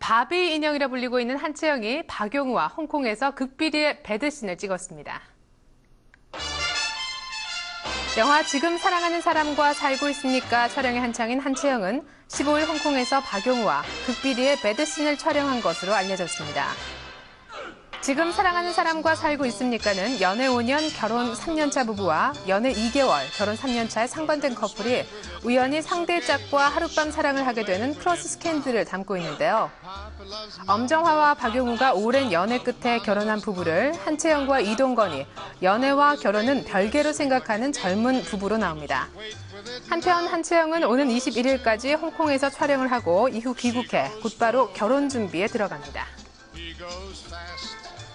바비 인형이라 불리고 있는 한채영이 박용우와 홍콩에서 극비리의 배드신을 찍었습니다. 영화 지금 사랑하는 사람과 살고 있습니까 촬영의 한창인 한채영은 15일 홍콩에서 박용우와 극비리의 배드신을 촬영한 것으로 알려졌습니다. 지금 사랑하는 사람과 살고 있습니까는 연애 5년, 결혼 3년차 부부와 연애 2개월, 결혼 3년차의 상반된 커플이 우연히 상대 짝과 하룻밤 사랑을 하게 되는 크로스 스캔들을 담고 있는데요. 엄정화와 박용우가 오랜 연애 끝에 결혼한 부부를 한채영과 이동건이 연애와 결혼은 별개로 생각하는 젊은 부부로 나옵니다. 한편 한채영은 오는 21일까지 홍콩에서 촬영을 하고 이후 귀국해 곧바로 결혼 준비에 들어갑니다. He goes fast.